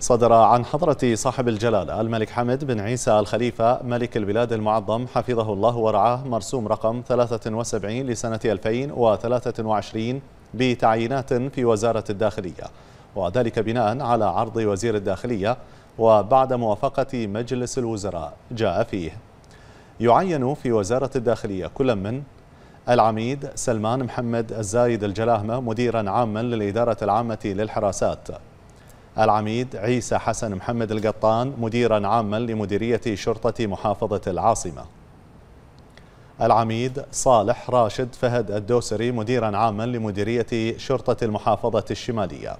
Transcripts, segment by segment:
صدر عن حضرة صاحب الجلالة الملك حمد بن عيسى الخليفة ملك البلاد المعظم حفظه الله ورعاه مرسوم رقم 73 لسنة 2023 بتعيينات في وزارة الداخلية. وذلك بناء على عرض وزير الداخلية وبعد موافقة مجلس الوزراء جاء فيه. يعين في وزارة الداخلية كل من العميد سلمان محمد الزايد الجلاهمة مديرا عاما للإدارة العامة للحراسات. العميد عيسى حسن محمد القطان مديرا عاما لمديرية شرطة محافظة العاصمة. العميد صالح راشد فهد الدوسري مديرا عاما لمديرية شرطة المحافظة الشمالية.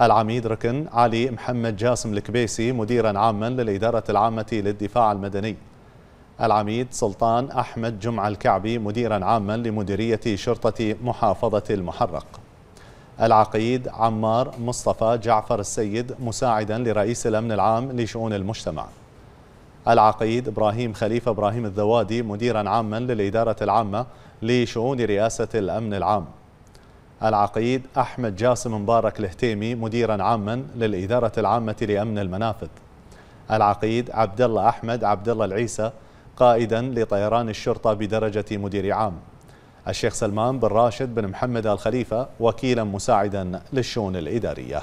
العميد ركن علي محمد جاسم الكبيسي مديرا عاما للإدارة العامة للدفاع المدني. العميد سلطان أحمد جمع الكعبي مديرا عاما لمديرية شرطة محافظة المحرق. العقيد عمار مصطفى جعفر السيد مساعدا لرئيس الأمن العام لشؤون المجتمع. العقيد إبراهيم خليفة إبراهيم الذوادي مديرا عاما للإدارة العامة لشؤون رئاسة الأمن العام. العقيد أحمد جاسم مبارك الهتيمي مديرا عاما للإدارة العامة لأمن المنافذ. العقيد عبد الله أحمد عبد الله العيسى قائدا لطيران الشرطة بدرجة مدير عام. الشيخ سلمان بن راشد بن محمد الخليفة وكيلا مساعدا للشؤون الإدارية.